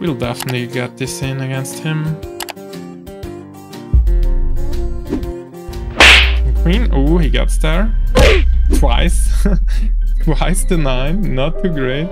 We'll definitely get this in against him. Queen, oh, he gets there. Twice. Twice the 9, not too great.